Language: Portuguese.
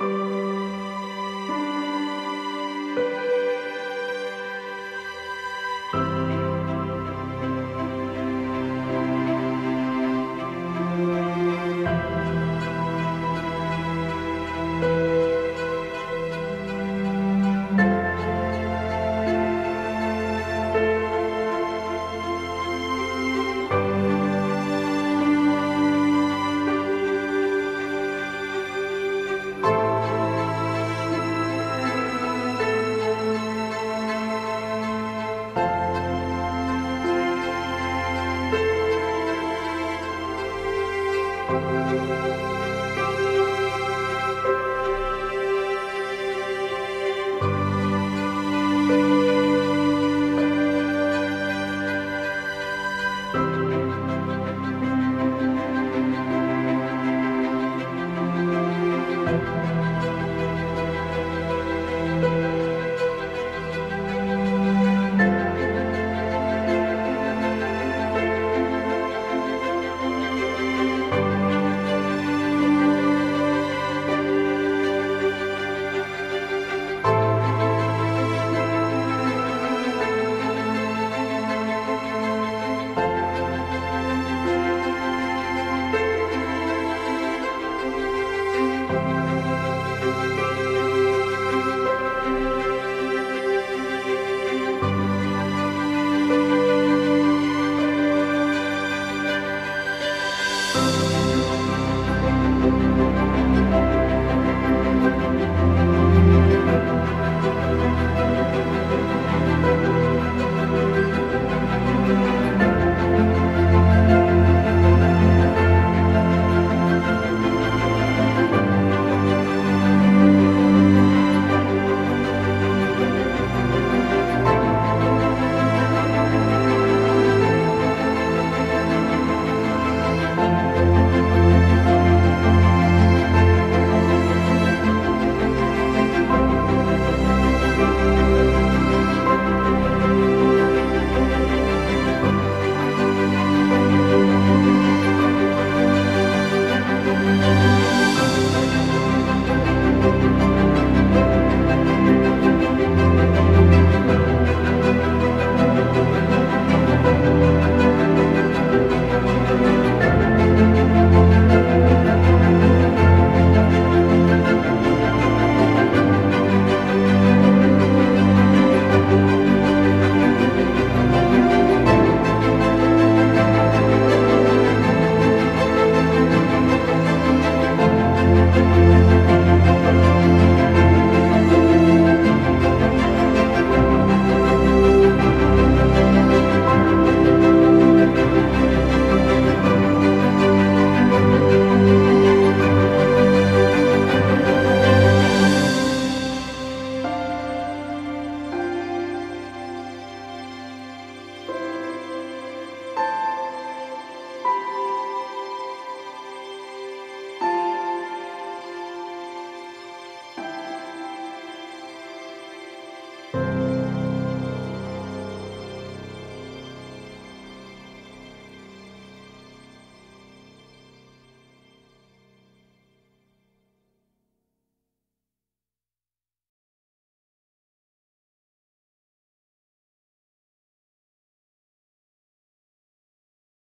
Música Música